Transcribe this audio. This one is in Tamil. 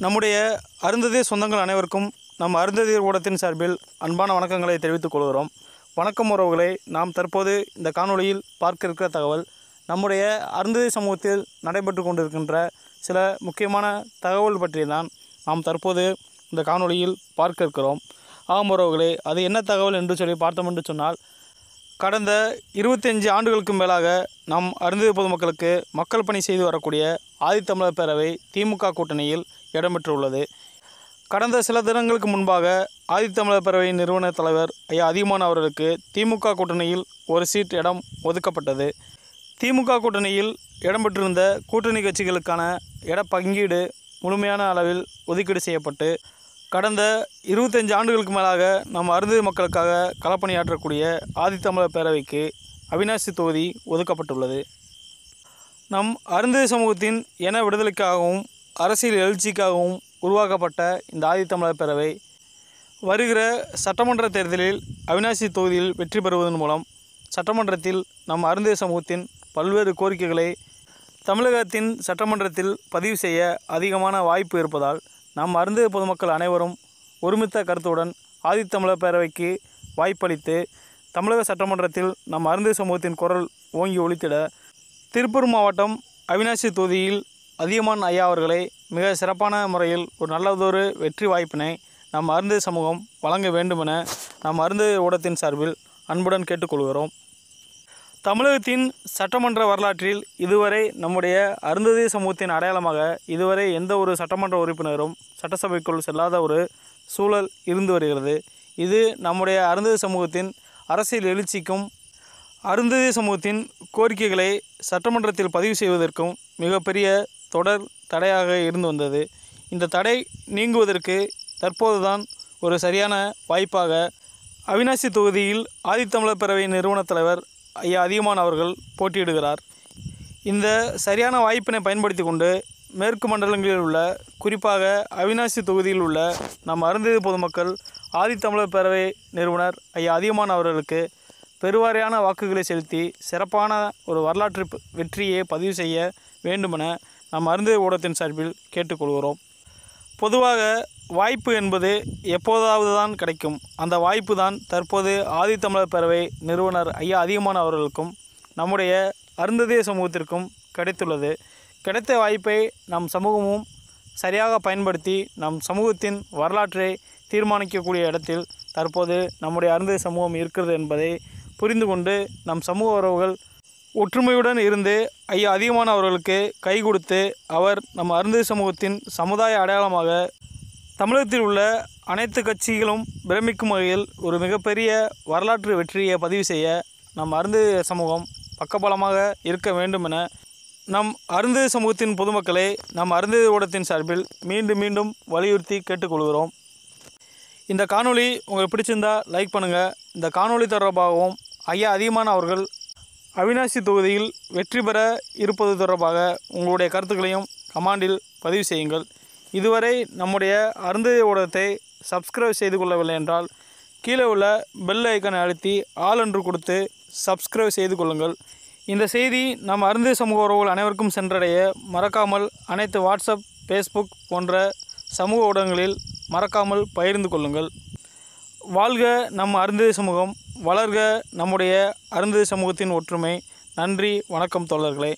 நம்முடைய அருந்ததி சொந்தங்கள் அனைவருக்கும் நம் அருந்ததி ஊடகத்தின் சார்பில் அன்பான வணக்கங்களை தெரிவித்துக் கொள்கிறோம். வணக்கம் உறவுகளை நாம் தற்போது இந்த காணொளியில் பார்க்க இருக்கிற தகவல் நம்முடைய அருந்ததி சமூகத்தில் நடைபெற்று கொண்டிருக்கின்ற சில முக்கியமான தகவல் பற்றி தான் நாம் தற்போது இந்த காணொளியில் பார்க்க இருக்கிறோம் ஆம் உறவுகளே அது என்ன தகவல் என்று சொல்லி பார்த்தோம் என்று சொன்னால் கடந்த இருபத்தஞ்சு ஆண்டுகளுக்கு மேலாக நம் அருந்ததி பொதுமக்களுக்கு மக்கள் பணி செய்து வரக்கூடிய ஆதித்தமிழர் பேரவை திமுக கூட்டணியில் இடம்பெற்றுள்ளது. கடந்த சில தினங்களுக்கு முன்பாக ஆதித்தமிழர் பேரவை நிறுவன தலைவர் ஐயா அதிகமான் அவர்களுக்கு திமுக கூட்டணியில் ஒரு சீட் இடம் ஒதுக்கப்பட்டது. திமுக கூட்டணியில் இடம்பெற்றிருந்த கூட்டணி கட்சிகளுக்கான இட பங்கீடு முழுமையான அளவில் ஒதுக்கீடு செய்யப்பட்டு கடந்த இருபத்தஞ்சு ஆண்டுகளுக்கு மேலாக நம் அருந்ததி மக்களுக்காக களப்பணியாற்றக்கூடிய ஆதித்தமிழர் பேரவைக்கு அவினாசி தொகுதி ஒதுக்கப்பட்டுள்ளது. நம் அருந்ததி சமூகத்தின் இன விடுதலைக்காகவும் அரசியல் எழுச்சிக்காகவும் உருவாக்கப்பட்ட இந்த ஆதித்தமிழர் பேரவை வருகிற சட்டமன்ற தேர்தலில் அவினாசி தொகுதியில் வெற்றி பெறுவதன் மூலம் சட்டமன்றத்தில் நம் அருந்ததி சமூகத்தின் பல்வேறு கோரிக்கைகளை தமிழகத்தின் சட்டமன்றத்தில் பதிவு செய்ய அதிகமான வாய்ப்பு இருப்பதால் நம் அருந்து பொதுமக்கள் அனைவரும் ஒருமித்த கருத்துடன் ஆதித்தமிழர் பேரவைக்கு வாய்ப்பளித்து தமிழக சட்டமன்றத்தில் நம் அருந்து சமூகத்தின் குரல் ஓங்கி ஒழித்திட திருப்பூர் மாவட்டம் அவினாசி தொகுதியில் அதியமான் ஐயா அவர்களை மிக சிறப்பான முறையில் ஒரு நல்லதொரு வெற்றி வாய்ப்பினை நம் அருந்து சமூகம் வழங்க வேண்டுமென நம் அருந்து ஊடத்தின் சார்பில் அன்புடன் கேட்டுக்கொள்கிறோம். தமிழகத்தின் சட்டமன்ற வரலாற்றில் இதுவரை நம்முடைய அருந்ததி சமூகத்தின் அடையாளமாக இதுவரை எந்த ஒரு சட்டமன்ற உறுப்பினரும் சட்டசபைக்குள் செல்லாத ஒரு சூழல் இருந்து வருகிறது. இது நம்முடைய அருந்ததி சமூகத்தின் அரசியல் எழுச்சிக்கும் அருந்ததி சமூகத்தின் கோரிக்கைகளை சட்டமன்றத்தில் பதிவு செய்வதற்கும் மிகப்பெரிய தொடர் தடையாக இருந்து வந்தது. இந்த தடை நீங்குவதற்கு தற்போதுதான் ஒரு சரியான வாய்ப்பாக அவினாசி தொகுதியில் ஆதித்தமிழர் பேரவை நிறுவனத் தலைவர் ஐயா அதிகமான் அவர்கள் போட்டியிடுகிறார். இந்த சரியான வாய்ப்பினை பயன்படுத்தி கொண்டு மேற்கு மண்டலங்களில் உள்ள குறிப்பாக அவினாசி தொகுதியில் உள்ள நம் அருந்ததி பொதுமக்கள் ஆதித்தமிழர் பேரவை நிறுவனர் ஐயா அதிகமான் அவர்களுக்கு பெருவாரியான வாக்குகளை செலுத்தி சிறப்பான ஒரு வரலாற்று வெற்றியை பதிவு செய்ய வேண்டுமென நம் அருந்ததி ஊடகத்தின் சார்பில் கேட்டுக்கொள்கிறோம். பொதுவாக வாய்ப்பு என்பது எப்போதாவது தான் கிடைக்கும். அந்த வாய்ப்பு தான் தற்போது ஆதித்தமிழர் பேரவை நிறுவனர் ஐயா அதிகமான அவர்களுக்கும் நம்முடைய அருந்ததிய சமூகத்திற்கும் கிடைத்துள்ளது. கிடைத்த வாய்ப்பை நம் சமூகமும் சரியாக பயன்படுத்தி நம் சமூகத்தின் வரலாற்றை தீர்மானிக்கக்கூடிய இடத்தில் தற்போது நம்முடைய அருந்ததி சமூகம் இருக்கிறது என்பதை புரிந்து கொண்டு நம் சமூக உறவுகள் ஒற்றுமையுடன் இருந்து ஐயா அதிகமான அவர்களுக்கு கை கொடுத்து அவர் நம் அருந்ததி சமூகத்தின் சமுதாய அடையாளமாக தமிழகத்தில் உள்ள அனைத்து கட்சிகளும் பிரமிக்கும் வகையில் ஒரு மிகப்பெரிய வரலாற்று வெற்றியை பதிவு செய்ய நம் அருந்து சமூகம் பக்கபலமாக இருக்க வேண்டும் என நம் அருந்து சமூகத்தின் பொதுமக்களை நம் அருந்து ஊடகத்தின் சார்பில் மீண்டும் மீண்டும் வலியுறுத்தி கேட்டுக்கொள்கிறோம். இந்த காணொளி உங்களுக்கு பிடிச்சிருந்தா லைக் பண்ணுங்கள் இந்த காணொளி தொடர்பாகவும் ஐயா அதிகமான அவர்கள் அவினாசி தொகுதியில் வெற்றி பெற இருப்பது தொடர்பாக உங்களுடைய கருத்துக்களையும் கமாண்டில் பதிவு செய்யுங்கள். இதுவரை நம்முடைய அருந்ததி ஊடகத்தை சப்ஸ்கிரைப் செய்து கொள்ளவில்லை என்றால் கீழே உள்ள பெல் ஐக்கனை அழுத்தி ஆள் என்று கொடுத்து சப்ஸ்கிரைப் செய்து கொள்ளுங்கள். இந்த செய்தி நம் அருந்த சமூக உறவுகள் அனைவருக்கும் சென்றடைய மறக்காமல் அனைத்து வாட்ஸ்அப் ஃபேஸ்புக் போன்ற சமூக ஊடகங்களில் மறக்காமல் பகிர்ந்து கொள்ளுங்கள். வாழ்க நம் அருந்ததி சமூகம் வளர்க நம்முடைய அருந்ததி சமூகத்தின் ஒற்றுமை. நன்றி வணக்கம் தோழர்களே.